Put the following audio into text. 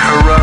corrupt.